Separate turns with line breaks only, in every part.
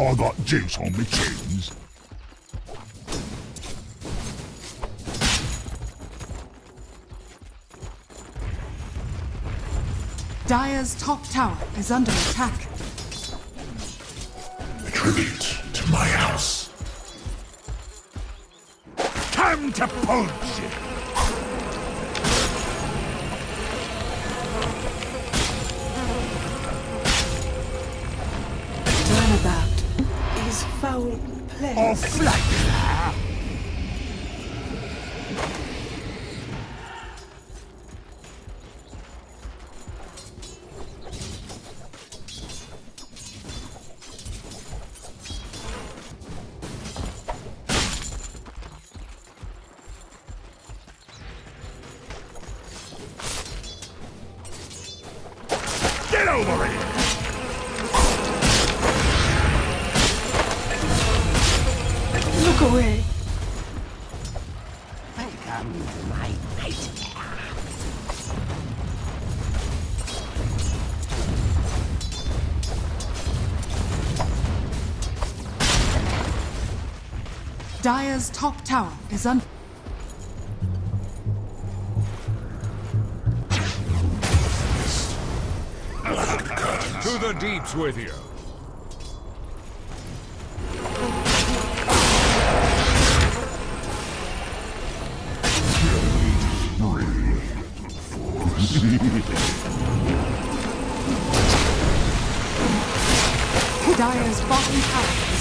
Have I got juice on my chins?
Dire's top tower is under attack.
A tribute to my house. Time to punch!
Is foul play.
Off
Nightmare.
Dire's top tower is under.
To the deeps with you.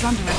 Under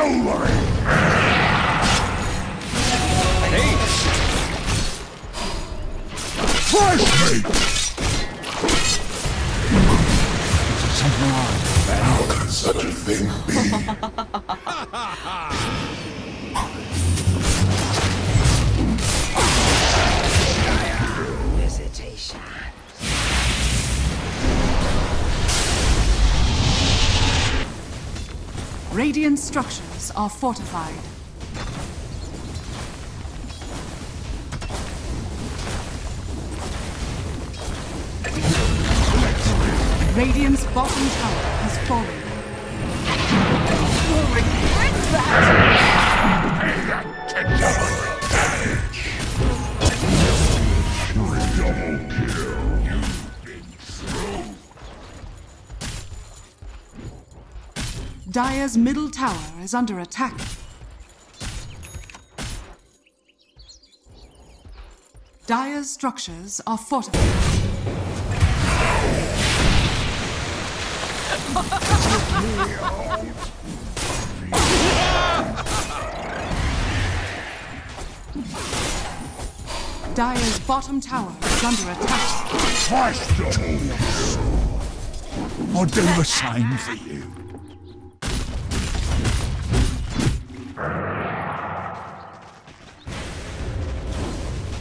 Get over it! Flash me! Something wrong. How can such a thing be?
Radiant structures are fortified. Radiant's bottom tower has fallen.
Double damage.
Dire's middle tower is under attack. Dire's structures are fortified. Dire's bottom tower is under attack.
I'll do the same for you.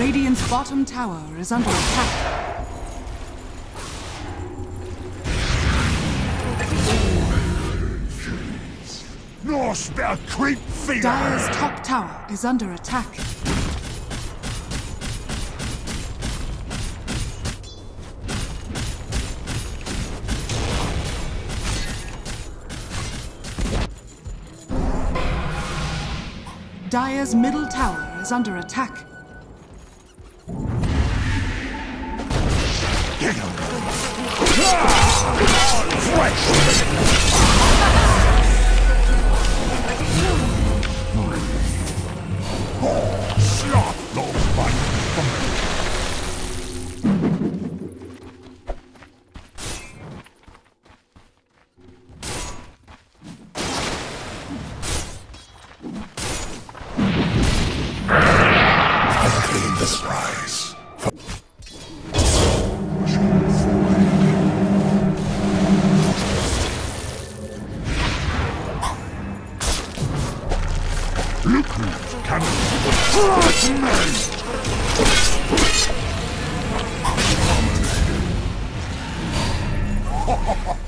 Radiant's bottom tower is under attack.
No spare creep fear!
Dire's top tower is under attack. Dire's middle tower is under attack.
Slap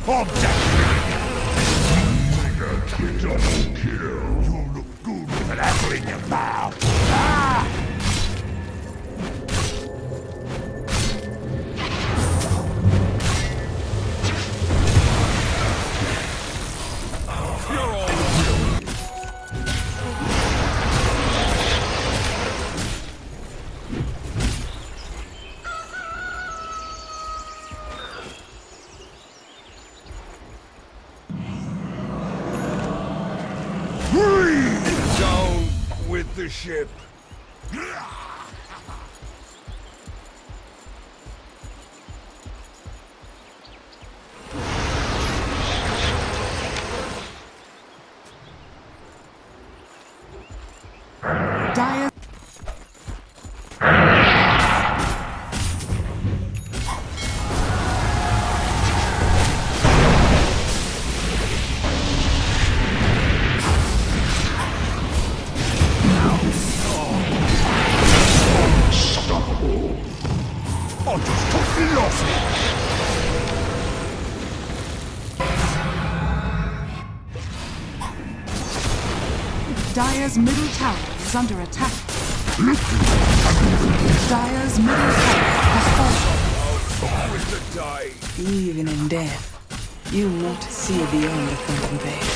Mega
ship.
Middle tower is under attack. Dire's middle tower has fallen.
The.
Even in death, you not see beyond the phantom veil.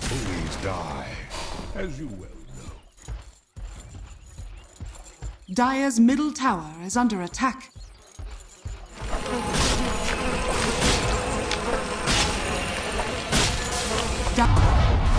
Please die. As you well know.
Dire's middle tower is under attack.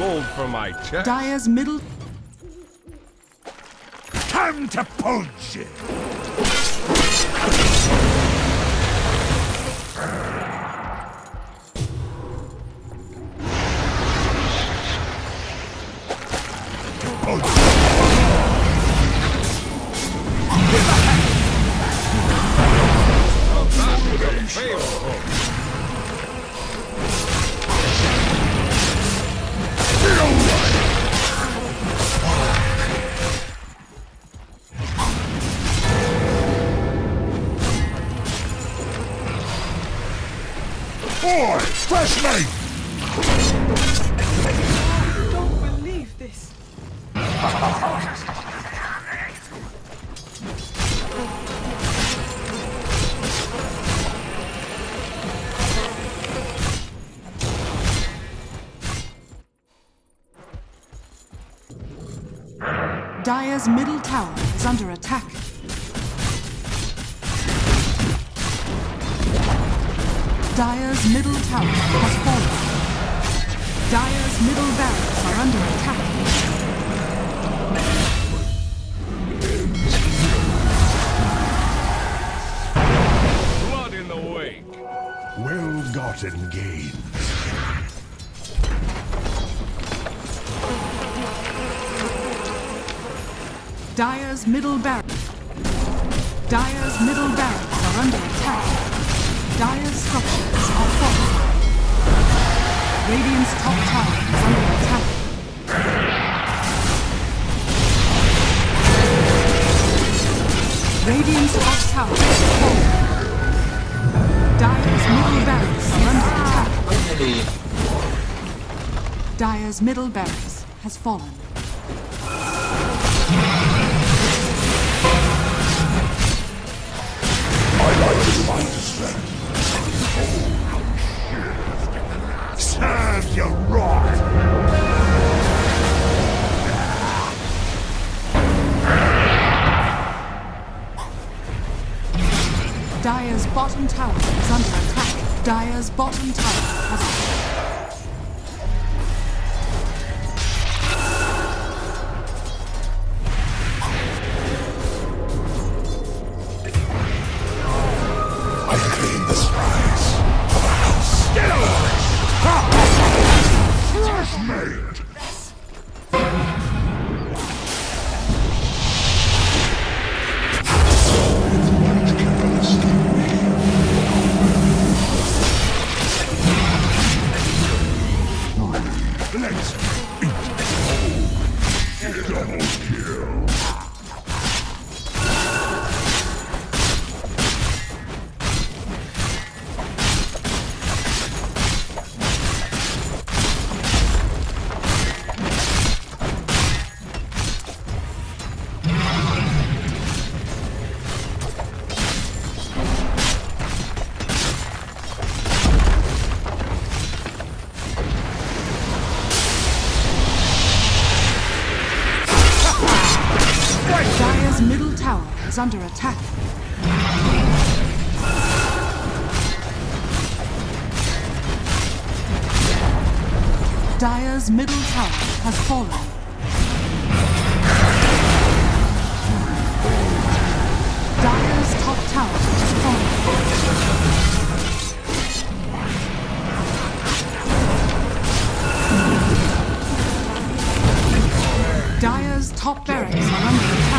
Gold for my chest.
Dire's middle
Time to purge
Dire's middle tower is under attack. Dire's middle tower has fallen. Dire's middle barracks are under attack.
Blood in the wake.
Well-gotten gains.
Dire's middle barracks. Dire's middle barracks are under attack. Dire's structures are falling. Radiant's top tower is under attack. Radiant's top tower is falling. Dire's middle barracks are under attack. Dire's middle barracks has fallen. Dire's bottom tower has is under attack. Dire's middle tower has fallen. Dire's top tower has fallen. Dire's top barracks are under attack.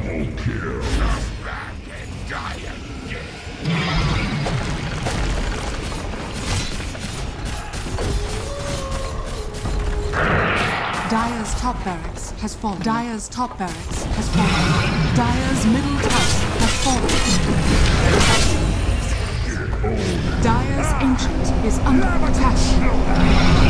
Double kill.
Dire's top barracks has fallen. Dire's top barracks has fallen. Dire's middle tower has fallen. Dire's ancient is under attack.